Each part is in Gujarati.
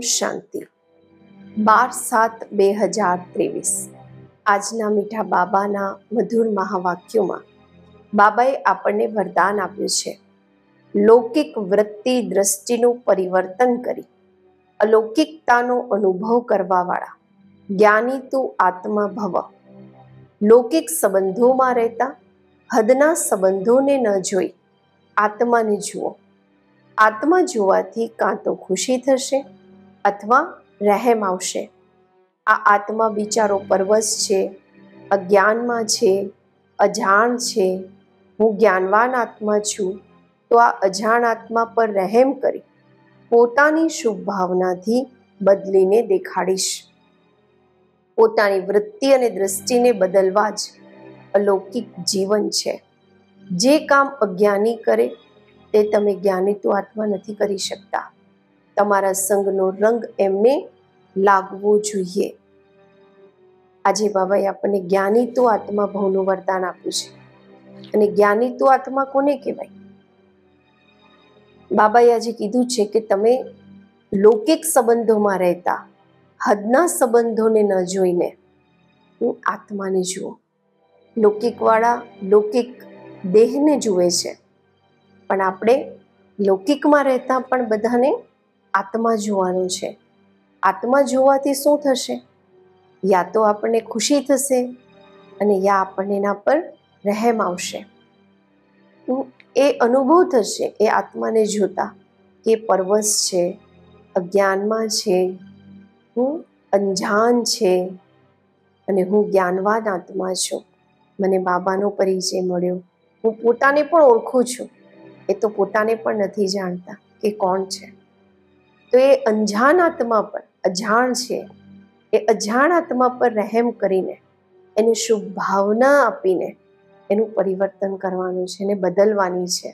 શાંતિ. બાર સાત બે હજાર ત્રેવીસ. આજના મીઠા બાબાના મધુર મહાવાક્યોમાં બાબાએ આપણને વરદાન આપ્યું છે. લૌકિક વૃત્તિ દ્રષ્ટિનું પરિવર્તન કરી, અલૌકિકતાનો અનુભવ કરવાવાળા, જ્ઞાની તું આત્મા ભવ. લૌકિક સંબંધોમાં રહેતા, હદના સંબંધોને ન જોઈ, આત્માને જુઓ. આત્મા જોવાથી કાં તો ખુશી થશે અથવા રહેમ આવશે. આ આત્મા વિચારો પરવશ છે, અજ્ઞાનમાં છે, અજાણ છે. હું જ્ઞાનવાન આત્મા છું, તો આ અજાણ આત્મા પર રહેમ કરી પોતાની શુભ ભાવનાથી બદલીને દેખાડીશ. પોતાની વૃત્તિ અને દૃષ્ટિને બદલવા જ અલૌકિક જીવન છે. જે કામ અજ્ઞાની કરે, તે તમે જ્ઞાની તો આત્મા નથી કરી શકતા. તમારા સંગનો રંગ એમને લાગવો જોઈએ. આજે બાબાએ આપણને જ્ઞાની તો આત્મા ભવનું વરદાન આપ્યું છે. અને જ્ઞાની આત્મા કોને કહેવાય? બાબાએ આજે કીધું છે કે તમે લૌકિક સંબંધોમાં રહેતા, હદના સંબંધોને ન જોઈને હું આત્માને જુઓ. લૌકિકવાળા લૌકિક દેહને જુએ છે. પણ આપણે લૌકિકમાં રહેતા પણ બધાને આત્મા જોવાનું છે. આત્મા જોવાથી શું થશે? યા તો આપણને ખુશી થશે અને યા આપણને એના પર રહેમ આવશે. એ અનુભવ થશે, એ આત્માને જોતા કે પરવશ છે, અજ્ઞાનમાં છે, હું અંજાન છે અને હું જ્ઞાનવાન આત્મા છું. મને બાબાનો પરિચય મળ્યો. હું પોતાને પણ ઓળખું છું. એ તો પોતાને પણ નથી જાણતા કે કોણ છે. તો એ અંજાન આત્મા પર, અજાણ છે, એ અજાણ આત્મા પર રહેમ કરીને, એને શુભ ભાવના આપીને એનું પરિવર્તન કરવાનું છે એને બદલવાની છે.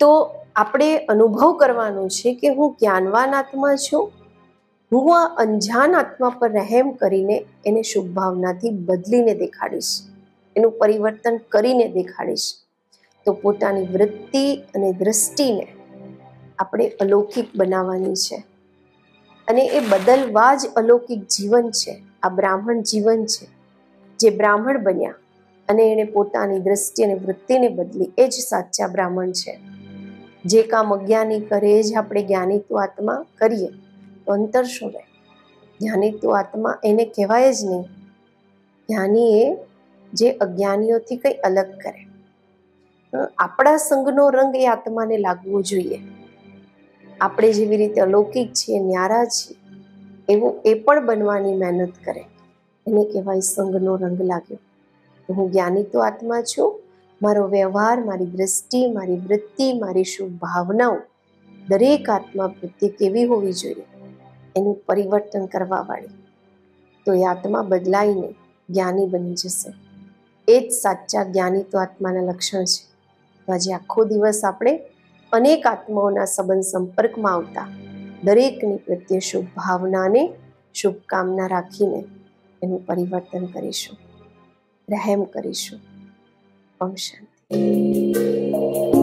તો આપણે અનુભવ કરવાનો છે કે હું જ્ઞાનવાન આત્મા છું, હું આ અંજાન આત્મા પર રહેમ કરીને એને શુભ ભાવનાથી બદલીને દેખાડીશ, એનું પરિવર્તન કરીને દેખાડીશ. તો પોતાની વૃત્તિ અને દૃષ્ટિને આપણે અલૌકિક બનાવવાની છે. અને એ બદલવા જ અલૌકિક જીવન છે. આ બ્રાહ્મણ જીવન છે. જે બ્રાહ્મણ બન્યા અને એણે પોતાની દ્રષ્ટિ અને વૃત્તિને બદલી. એ જ સાચા બ્રાહ્મણ છે. જે કામ અજ્ઞાની કરે જ આપણે જ્ઞાનિત્વ આત્મા કરીએ. તો અંતર શું રહે? જ્ઞાનિત્વ આત્મા એને કહેવાય જ નહીં. જ્ઞાની એ જે અજ્ઞાનીઓથી કંઈ અલગ કરે. આપણા સંઘનો રંગ એ આત્માને લાગવો જોઈએ. આપણે જેવી રીતે અલૌકિક છીએ, ન્યારા છીએ, એવું એ પણ બનવાની મહેનત કરે. એને કહેવાય સંઘનો રંગ લાગ્યો. હું જ્ઞાની તો આત્મા છું. મારો વ્યવહાર, મારી દ્રષ્ટિ, મારી વૃત્તિ, મારી શુભ ભાવનાઓ દરેક આત્મા પ્રત્યે કેવી હોવી જોઈએ? એનું પરિવર્તન કરવાવાળી તો એ આત્મા બદલાઈને જ્ઞાની બની જશે. એ જ સાચા જ્ઞાની તો આત્માના લક્ષણ છે. તો આજે આખો દિવસ આપણે અનેક આત્માઓના સંબંધ સંપર્કમાં આવતા દરેકની પ્રત્યે શુભ ભાવનાને શુભકામના રાખીને એનું પરિવર્તન કરીશું. રહેમ કરીશું. ઓમ શાંતિ.